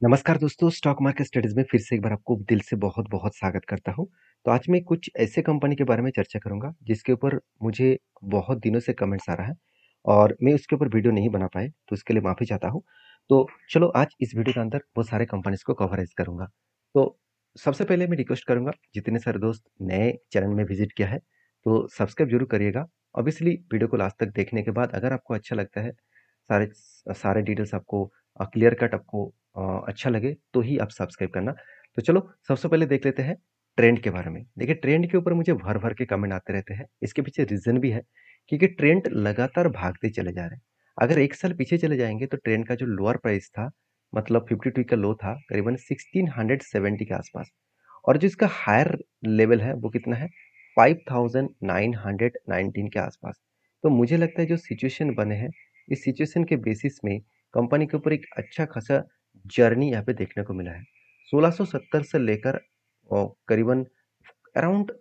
नमस्कार दोस्तों, stock market studies में फिर से एक बार आपको दिल से बहुत-बहुत स्वागत करता हूँ। तो आज मैं कुछ ऐसे कंपनी के बारे में चर्चा करूँगा, जिसके ऊपर मुझे बहुत दिनों से कमेंट्स आ रहा है और मैं उसके ऊपर वीडियो नहीं बना पाए, तो उसके लिए माफ़ी चाहता हूँ। तो चलो आज इस वीडियो के अंदर वो सारे कंपनीज़ को कवरेज करूँगा। तो सबसे पहले मैं रिक्वेस्ट करूँगा, जितने सारे दोस्त नए चैनल में विज़िट किया है, तो सब्सक्राइब ज़रूर करिएगा। ऑब्वियसली वीडियो को लास्ट तक देखने के बाद अगर आपको अच्छा लगता है, सारे सारे डिटेल्स आपको क्लियर कट आपको अच्छा लगे तो ही आप सब्सक्राइब करना। तो चलो सबसे पहले देख लेते हैं ट्रेंड के बारे में। देखिए ट्रेंड के ऊपर मुझे भर-भर के कमेंट आते रहते हैं। इसके पीछे रीज़न भी है क्योंकि ट्रेंड लगातार भागते चले जा रहे हैं। अगर एक साल पीछे चले जाएँगे तो ट्रेंड का जो लोअर प्राइस था मतलब 52 का लो था करीबन 1670 के आसपास और जो इसका हायर लेवल है वो कितना है 5919 के आसपास। तो मुझे लगता है जो सिचुएशन बने हैं, इस सिचुएशन के बेसिस में कंपनी के ऊपर एक अच्छा खासा जर्नी यहाँ पे देखने को मिला है। 1670 से लेकर करीबन अराउंड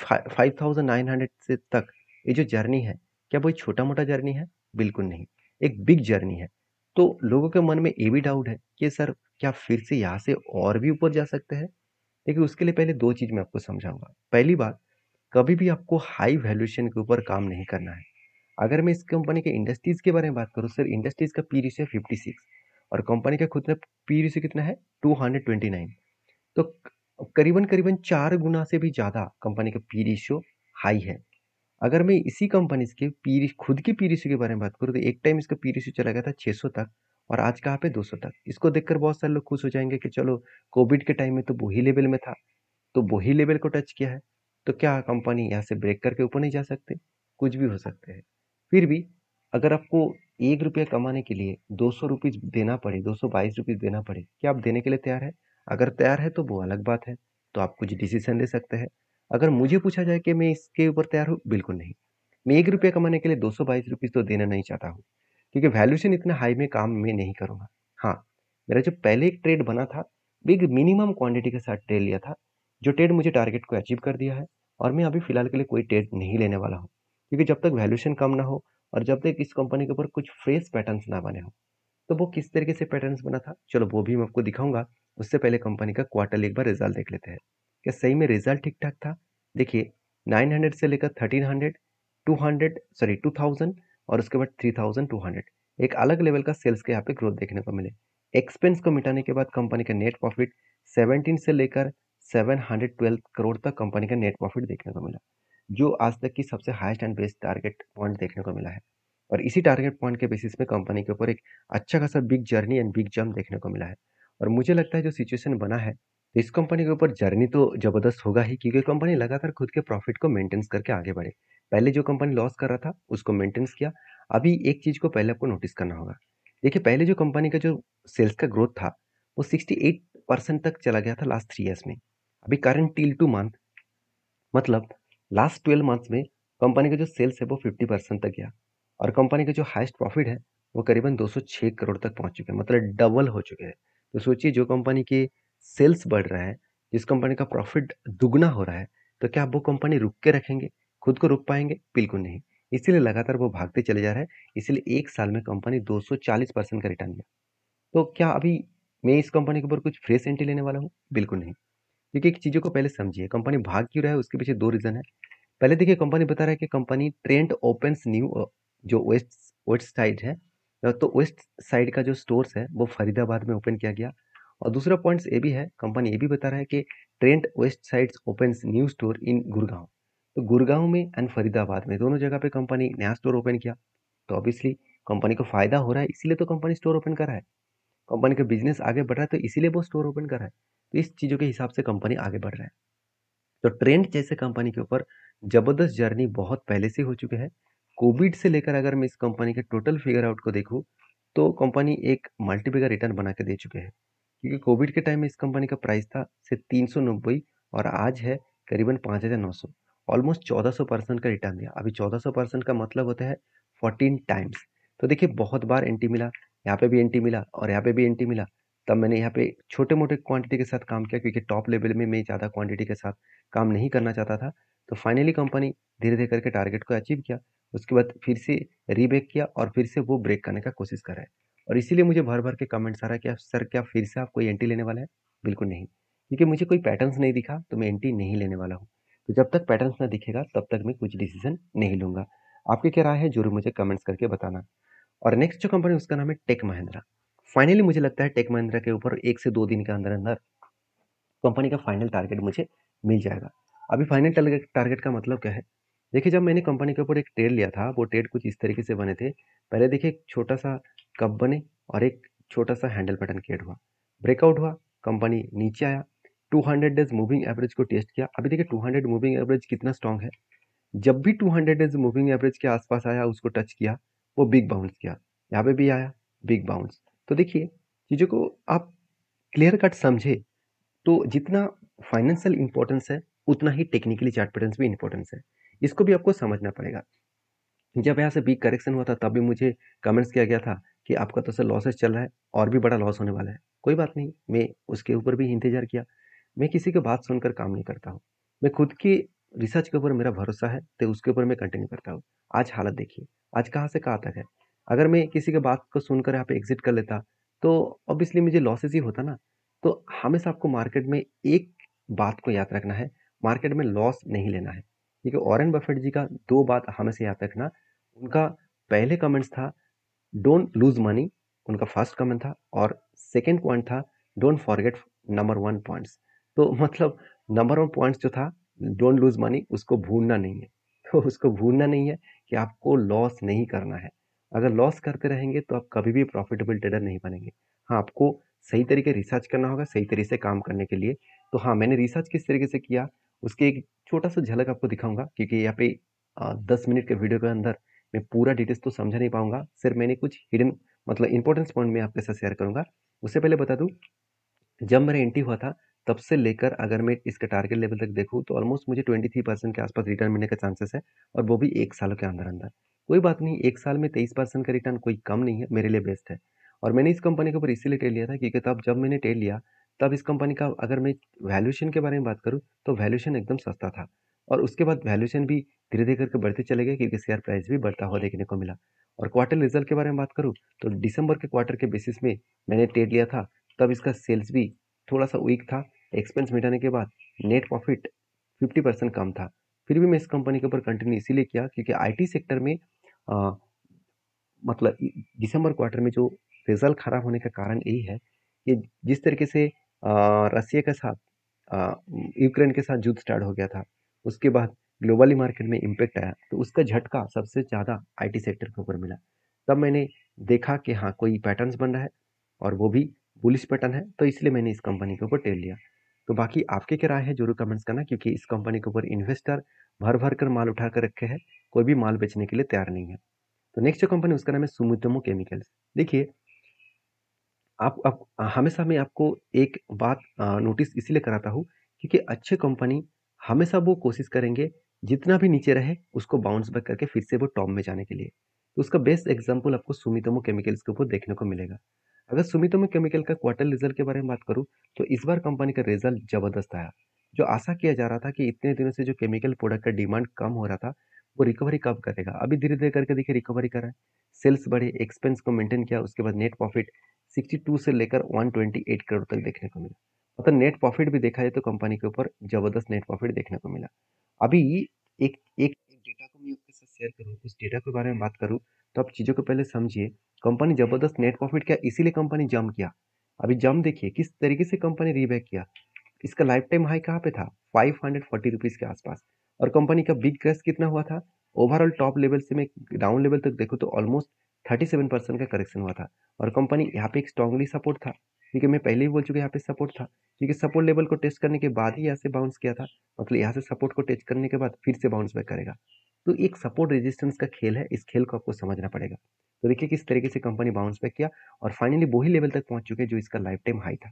फा 5900 से तक ये जो जर्नी है, क्या वो छोटा-मोटा जर्नी है? बिल्कुल नहीं, एक बिग जर्नी है। तो लोगों के मन में ये भी डाउट है कि सर क्या फिर से यहाँ से और भी ऊपर जा सकते हैं? लेकिन उसके लिए पहले दो चीज़ मैं आपको समझाऊँगा। पहली बात, कभी भी आपको हाई वैल्यूएशन के ऊपर काम नहीं करना है। अगर मैं इस कंपनी के इंडस्ट्रीज़ के बारे में बात करूँ, सर इंडस्ट्रीज़ का पी रेशियो 56 और कंपनी का खुद का पी रेशियो कितना है 229 तो करीबन-करीबन चार गुना से भी ज़्यादा कंपनी का पी रेशियो हाई है। अगर मैं इसी कंपनीज़ के पी खुद के पी रेशियो के बारे में बात करूँ तो एक टाइम इसका पी रेशियो चला गया था 600 तक और आज कहाँ पे 200 तक। इसको देखकर बहुत सारे लोग खुश हो जाएँगे कि चलो कोविड के टाइम में तो वही लेवल में था, तो वही लेवल को टच किया है। तो क्या कंपनी यहाँ से ब्रेक करके ऊपर नहीं जा सकते? कुछ भी हो सकते हैं। फिर भी अगर आपको ₹1 कमाने के लिए ₹200 देना पड़े, ₹222 देना पड़े, क्या आप देने के लिए तैयार हैं? अगर तैयार है तो वो अलग बात है, तो आप कुछ डिसीज़न ले सकते हैं। अगर मुझे पूछा जाए कि मैं इसके ऊपर तैयार हूँ, बिल्कुल नहीं। मैं ₹1 कमाने के लिए ₹222 तो देना नहीं चाहता हूँ, क्योंकि वैल्यूशन इतना हाई में काम मैं नहीं करूँगा। हाँ, मेरा जो पहले एक ट्रेड बना था, एक मिनिमम क्वांटिटी के साथ ट्रेड लिया था, जो ट्रेड मुझे टारगेट को अचीव कर दिया है और मैं अभी फ़िलहाल के लिए कोई ट्रेड नहीं लेने वाला हूँ, क्योंकि जब तक वैल्यूशन कम ना हो और जब तक इस कंपनी के ऊपर कुछ फ्रेश पैटर्न्स ना बने हो तो वो किस तरीके से पैटर्न्स बना था, चलो वो भी मैं आपको दिखाऊँगा उससे पहले कंपनी का क्वार्टरली एक बार रिज़ल्ट देख लेते हैं। क्या सही में रिज़ल्ट ठीक-ठाक था? देखिए 900 से लेकर 1300, 200 सॉरी 2000 और उसके बाद 3200 एक अलग लेवल का सेल्स के यहाँ पे ग्रोथ देखने को मिले। एक्सपेंस को मिटाने के बाद कंपनी का नेट प्रॉफिट 17 से लेकर 712 करोड़ तक कंपनी का नेट प्रॉफिट देखने को मिला, जो आज तक की सबसे highest and best target point देखने को मिला है। और इसी टारगेट पॉइंट के बेसिस पे कंपनी के ऊपर एक अच्छा खासा big journey and big jump देखने को मिला है। और मुझे लगता है जो सिचुएशन बना है, तो इस कंपनी के ऊपर जर्नी तो ज़बरदस्त होगा ही क्योंकि कंपनी लगातार खुद के प्रॉफिट को मेंटेन्स करके आगे बढ़े। पहले जो कंपनी लॉस कर रहा था, उसको मेंटेन्स किया। अभी एक चीज़ को पहले आपको नोटिस करना होगा। देखिए पहले जो कंपनी का जो सेल्स का ग्रोथ था, वो 68% तक चला गया था लास्ट थ्री ईयर्स में। अभी करंट टिल टू मंथ मतलब लास्ट 12 मंथ्स में कंपनी का जो सेल्स है वो 50% तक गया और कंपनी का जो हाइस्ट प्रॉफिट है, वो करीबन 206 करोड़ तक पहुँच चुके हैं, मतलब डबल हो चुके हैं। तो सोचिए जो कंपनी के सेल्स बढ़ रहा है, जिस कंपनी का प्रॉफिट दुगना हो रहा है, तो क्या वो कंपनी रुक के रखेंगे? खुद को रुक पाएँगे बिल्कुल नहीं। इसीलिए लगातार वो भागते चले जा रहे हैं, इसीलिए एक साल में कंपनी 240% का रिटर्न दिया। तो क्या अभी मैं इस कंपनी के ऊपर कुछ फ्रेश एंट्री लेने वाला हूँ? बिल्कुल नहीं। क्योंकि एक चीज़ों को पहले समझिए, कंपनी भाग क्यों रहा है उसके पीछे दो रीज़न है। पहले देखिए कंपनी बता रहा है कि कंपनी ट्रेंड ओपन्स न्यू जो वेस्ट वेस्ट साइड है तो वेस्ट साइड का जो स्टोर्स है, वो फरीदाबाद में ओपन किया गया और दूसरा पॉइंट्स ये भी है, कंपनी ये भी बता रहा है कि Trent west sides opens new store in Gurgaon. तो गुड़गाँव में एंड फरीदाबाद में दोनों जगह पे कंपनी नया स्टोर ओपन किया। तो ऑब्वियसली कंपनी को फ़ायदा हो रहा है, इसीलिए तो कंपनी स्टोर ओपन कर रहा है। कंपनी का बिज़नेस आगे बढ़ रहा है, तो इसीलिए वो स्टोर ओपन कर रहा है। तो इस चीज़ों के हिसाब से कंपनी आगे बढ़ रहा है। तो ट्रेंड जैसे कंपनी के ऊपर ज़बरदस्त जर्नी बहुत पहले से हो चुके हैं। कोविड से लेकर अगर मैं इस कंपनी के टोटल फिगर आउट को देखूँ, तो कंपनी एक मल्टीपल रिटर्न बना के दे चुके हैं। क्योंकि कोविड के टाइम में इस कंपनी का प्राइस था सिर्फ़ 390 और आज है करीबन 5900 ऑलमोस्ट 1400% का रिटर्न दिया। अभी 1400% का मतलब होता है 14 टाइम्स। तो देखिए बहुत बार एंटी मिला, यहाँ पे भी एंट्री मिला और यहाँ पे भी एंट्री मिला। तब मैंने यहाँ पे छोटे-मोटे क्वांटिटी के साथ काम किया क्योंकि टॉप लेवल में मैं ज़्यादा क्वांटिटी के साथ काम नहीं करना चाहता था। तो फाइनली कंपनी धीरे-धीरे करके टारगेट को अचीव किया। उसके बाद फिर से रीबेक किया और फिर से वो ब्रेक करने का कोशिश कर रहा है। और इसीलिए मुझे भर भर के कमेंट्स आ रहा है कि सर, क्या फिर से आप कोई एंटी लेने वाला है बिल्कुल नहीं क्योंकि मुझे कोई पैटर्न्स नहीं दिखा तो मैं एंटी नहीं लेने वाला हूँ तो जब तक पैटर्न्स ना दिखेगा, तब तक मैं कुछ डिसीज़न नहीं लूँगा आपकी क्या राय है, ज़रूर मुझे कमेंट्स करके बताना और नेक्स्ट जो कंपनी उसका नाम है टेक महिंद्रा फाइनली मुझे लगता है टेक महिंद्रा के ऊपर एक से दो दिन के अंदर अंदर कंपनी का फाइनल टारगेट मुझे मिल जाएगा। अभी फाइनल टारगेट का मतलब क्या है? देखिए, जब मैंने कंपनी के ऊपर एक ट्रेड लिया था, वो ट्रेड कुछ इस तरीके से बने थे। पहले देखिए, एक छोटा सा कप बने और एक छोटा सा हैंडल पैटर्न क्रिएट हुआ। ब्रेकआउट हुआ कंपनी नीचे आया। 200 डेज़ मूविंग एवरेज को टेस्ट किया। अभी देखिए 200 मूविंग एवरेज कितना स्ट्रांग है। जब भी 200 डेज़ मूविंग एवरेज के आसपास आया, उसको टच किया। वो बिग बाउंस किया। यहाँ पे भी आया बिग बाउंस तो देखिए, चीज़ों को आप क्लियर कट समझे तो जितना फाइनेंशियल इंपॉर्टेंस है, उतना ही टेक्निकली चार्ट पैटर्न्स भी इंपॉर्टेंस है। इसको भी आपको समझना पड़ेगा। जब यहाँ से बिग करेक्शन हुआ था, तब भी मुझे कमेंट्स किया गया था कि आपका तो सर लॉसेस चल रहा है, और भी बड़ा लॉस होने वाला है। कोई बात नहीं, मैं उसके ऊपर भी इंतज़ार किया। मैं किसी की बात सुनकर काम नहीं करता हूँ। मैं खुद की रिसर्च के ऊपर मेरा भरोसा है तो उसके ऊपर मैं कंटिन्यू करता हूँ। आज हालत देखिए, आज कहाँ से कहाँ तक है? अगर मैं किसी के बात को सुनकर यहाँ पे एग्जिट कर लेता तो ऑब्वियसली मुझे लॉसेस ही होता ना। तो हमेशा आपको मार्केट में एक बात को याद रखना है मार्केट में लॉस नहीं लेना है। क्योंकि ऑरेन बफेट जी का दो बात हमेशा याद रखना, उनका पहले कमेंट्स था डोंट लूज मनी उनका फ़र्स्ट कमेंट था, और सेकेंड पॉइंट था don't forget number one points तो मतलब नंबर वन पॉइंट्स जो था डोंट लूज मनी उसको भूलना नहीं है। तो उसको भूलना नहीं है कि आपको लॉस नहीं करना है। अगर लॉस करते रहेंगे तो आप कभी भी प्रॉफिटेबल ट्रेडर नहीं बनेंगे। हाँ आपको सही तरीके रिसर्च करना होगा, सही तरीके से काम करने के लिए। तो हाँ मैंने रिसर्च किस तरीके से किया, उसके एक छोटा सा झलक आपको दिखाऊँगा, क्योंकि यहाँ पे दस मिनट के वीडियो के अंदर मैं पूरा डिटेल्स तो समझा नहीं पाऊँगा। सिर्फ़ मैंने कुछ हिडन मतलब इंपॉर्टेंस पॉइंट में आपके साथ शेयर करूँगा। उससे पहले बता दूँ, जब मेरा एंट्री हुआ था तब से लेकर अगर मैं इसके टारगेट लेवल तक देखूँ तो ऑलमोस्ट मुझे ट्वेंटी थ्री परसेंट के आसपास रिटर्न मिलने का चांसेस है, और वो भी एक सालों के अंदर अंदर कोई बात नहीं, एक साल में तेईस परसेंट का रिटर्न कोई कम नहीं है, मेरे लिए बेस्ट है। और मैंने इस कंपनी के ऊपर इसीलिए टेल लिया था, क्योंकि तब जब मैंने टेल लिया, तब इस कंपनी का अगर मैं वैल्यूशन के बारे में बात करूँ तो वैल्यूशन एकदम सस्ता था। और उसके बाद वैल्यूशन भी धीरे धीरे करके बढ़ते चले गए, क्योंकि शेयर प्राइस भी बढ़ता हुआ देखने को मिला। और क्वार्टर रिज़ल्ट के बारे में बात करूँ तो दिसंबर के क्वार्टर के बेसिस में मैंने ट्रेड लिया था, तब इसका सेल्स भी थोड़ा सा वीक था एक्सपेंस मिटाने के बाद नेट प्रॉफिट फिफ्टी परसेंट कम था। फिर भी मैं इस कंपनी के ऊपर कंटिन्यू इसीलिए किया क्योंकि आईटी सेक्टर में आ, मतलब दिसंबर क्वार्टर में जो रिज़ल्ट खराब होने का कारण यही है कि जिस तरीके से रसिया के साथ यूक्रेन के साथ युद्ध स्टार्ट हो गया था उसके बाद ग्लोबली मार्केट में इम्पेक्ट आया तो उसका झटका सबसे ज़्यादा आईटी सेक्टर के ऊपर मिला। तब मैंने देखा कि हाँ कोई पैटर्न्स बन रहा है और वो भी बुलिश पैटर्न है तो इसलिए मैंने इस कंपनी के ऊपर टेल लिया। तो बाकी आपके क्या राय है? ज़रूर कमेंट्स करना क्योंकि इस कंपनी के ऊपर इन्वेस्टर भर भर कर माल उठा कर रखे हैं कोई भी माल बेचने के लिए तैयार नहीं है। तो नेक्स्ट जो कंपनी उसका नाम है सुमितोमो केमिकल्स देखिए आप, आप हमेशा मैं आपको एक बात नोटिस इसलिए कराता हूँ क्योंकि अच्छे कंपनी हमेशा वो कोशिश करेंगे जितना भी नीचे रहे उसको बाउंस बैक करके फिर से वो टॉप में जाने के लिए। तो उसका बेस्ट एग्ज़ाम्पल आपको सुमितोमो केमिकल्स के ऊपर देखने को मिलेगा। अगर सुमितोमो केमिकल का क्वार्टर रिज़ल्ट के बारे में बात करूँ तो इस बार कंपनी का रिज़ल्ट ज़बरदस्त आया। जो आशा किया जा रहा था कि इतने दिनों से जो केमिकल प्रोडक्ट का डिमांड कम हो रहा था, वो रिकवरी कब करेगा? अभी धीरे धीरे करके देखिए रिकवरी करा है। सेल्स बढ़े एक्सपेंस को मेंटेन किया, उसके बाद नेट प्रॉफिट 62 से लेकर 128 करोड़ तक देखने को मिला। मतलब नेट प्रॉफिट भी देखा जाए तो कंपनी के ऊपर ज़बरदस्त नेट प्रॉफिट देखने को मिला। अभी एक एक डेटा को मैं आपके साथ शेयर करूँ उस डेटा के बारे में बात करूँ तो आप चीज़ों को पहले समझिए। कंपनी ज़बरदस्त नेट प्रॉफिट किया, इसीलिए कंपनी जम किया। अभी जम देखिए, किस तरीके से कंपनी रीबैक किया? इसका लाइफ टाइम हाई कहाँ पे था? फाइव हंड्रेड फोर्टी रुपीज़ के आसपास। और कंपनी का बिग क्रैश कितना हुआ था? ओवरऑल टॉप लेवल से मैं डाउन लेवल तक देखूँ तो ऑलमोस्ट थर्टी सेवन परसेंट का करेक्शन हुआ था। और कंपनी यहाँ पे एक स्ट्रांगली सपोर्ट था। क्योंकि मैं पहले ही बोल चुका यहाँ पे सपोर्ट था। क्योंकि सपोर्ट लेवल को टेस्ट करने के बाद ही यहाँ से बाउंस किया था। मतलब यहाँ से सपोर्ट को टेस्ट करने के बाद फिर से बाउंस बैक करेगा। तो एक सपोर्ट रेजिस्टेंस का खेल है, इस खेल को आपको समझना पड़ेगा। तो देखिए किस तरीके से कंपनी बाउंस बैक किया और फाइनली वही लेवल तक पहुँच चुके जो इसका लाइफ टाइम हाई था।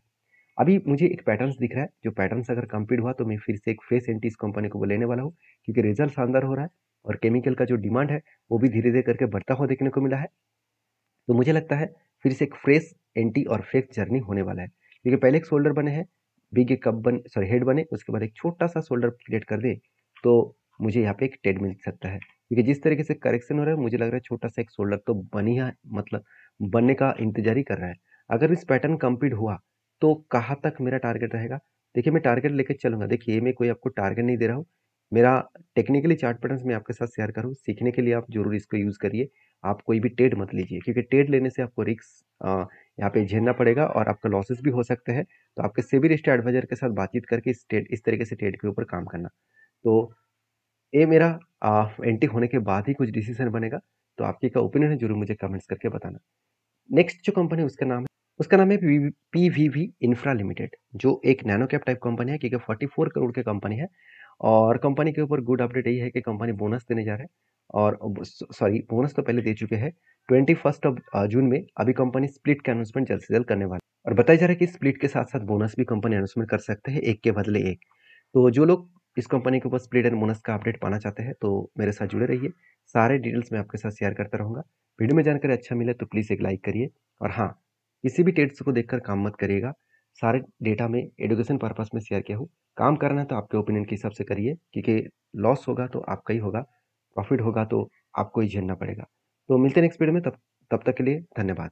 अभी मुझे एक पैटर्न दिख रहा है, जो पैटर्न अगर कंप्लीट हुआ तो मैं फिर से एक फ्रेश एंटी इस कंपनी को लेने वाला हूँ, क्योंकि रिज़ल्ट शानदार हो रहा है और केमिकल का जो डिमांड है, वो भी धीरे धीरे करके बढ़ता हुआ देखने को मिला है। तो मुझे लगता है फिर से एक फ्रेश एंटी और फ्रेश जर्नी होने वाला है। क्योंकि पहले एक शोल्डर बने हैं बिग एक कप बन सॉरी हेड बने, उसके बाद एक छोटा सा शोल्डर क्रिएट कर दे तो मुझे यहाँ पे एक टेड मिल सकता है। क्योंकि जिस तरीके से करेक्शन हो रहा है, मुझे लग रहा है छोटा सा एक शोल्डर तो बनी है मतलब बनने का इंतज़ार ही कर रहा है। अगर इस पैटर्न कंप्लीट हुआ तो कहाँ तक मेरा टारगेट रहेगा? देखिए, मैं टारगेट लेकर चलूँगा। देखिए मैं कोई आपको टारगेट नहीं दे रहा हूँ। मेरा टेक्निकली चार्ट पैटर्न मैं आपके साथ शेयर करूँ सीखने के लिए आप ज़रूर इसको यूज़ करिए। आप कोई भी टेड मत लीजिए, क्योंकि टेड लेने से आपको रिक्स यहाँ पे झेलना पड़ेगा और आपका लॉसेस भी हो सकते हैं। तो आपके सेबी रिस्ट एडवाइजर के साथ बातचीत करके इस ट्रेड इस तरीके से टेड के ऊपर काम करना। तो ये मेरा एंट्री होने के बाद ही कुछ डिसीज़न बनेगा तो आपकी क्या ओपिनियन है, ज़रूर मुझे कमेंट्स करके बताना। नेक्स्ट जो कंपनी उसका नाम है, उसका नाम है P V V infra limited जो एक नैनो कैप टाइप कंपनी है, क्योंकि फोर्टी फोर करोड़ की कंपनी है, और कंपनी के ऊपर गुड अपडेट यही है कि कंपनी बोनस देने जा रहा है, और सॉरी बोनस तो पहले दे चुके हैं ट्वेंटी फ़र्स्ट ऑफ़ जून में अभी कंपनी स्प्लिट का अनाउंसमेंट जल्द से जल्द करने वाली और बताया जा रहा है कि स्प्लिट के साथ साथ बोनस भी कंपनी अनाउंसमेंट कर सकते हैं, एक के बदले एक। तो जो लोग इस कंपनी के ऊपर स्प्लिट एंड बोनस का अपडेट पाना चाहते हैं तो मेरे साथ जुड़े रहिए। सारे डिटेल्स मैं आपके साथ शेयर करता रहूँगा। वीडियो में जानकारी अच्छा मिले तो प्लीज़ एक लाइक करिए। और हाँ किसी भी टेट्स को देखकर काम मत करिएगा। सारे डेटा में एडुकेशन पर्पस में शेयर किया हूँ। काम करना है तो आपके ओपिनियन के हिसाब से करिए, क्योंकि लॉस होगा तो आपका ही होगा, प्रॉफिट होगा तो आपको ही झेलना पड़ेगा। तो मिलते हैं नेक्स्ट वीडियो में, तब तब तक के लिए धन्यवाद।